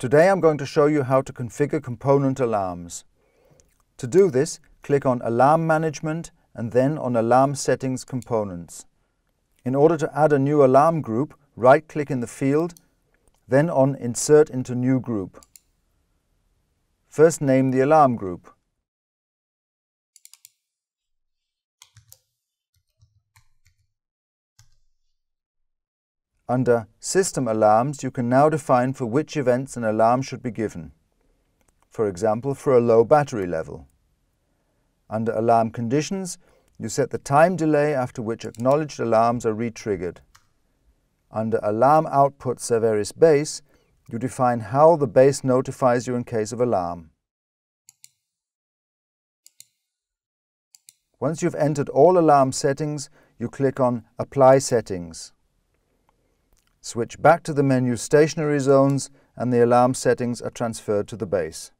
Today I'm going to show you how to configure component alarms. To do this, click on Alarm Management and then on Alarm Settings Components. In order to add a new alarm group, right-click in the field, then on Insert into New Group. First name the alarm group. Under System Alarms, you can now define for which events an alarm should be given. For example, for a low battery level. Under Alarm Conditions, you set the time delay after which acknowledged alarms are re-triggered. Under Alarm Output Saveris Base, you define how the base notifies you in case of alarm. Once you've entered all alarm settings, you click on Apply Settings. Switch back to the menu Stationary Zones and the alarm settings are transferred to the base.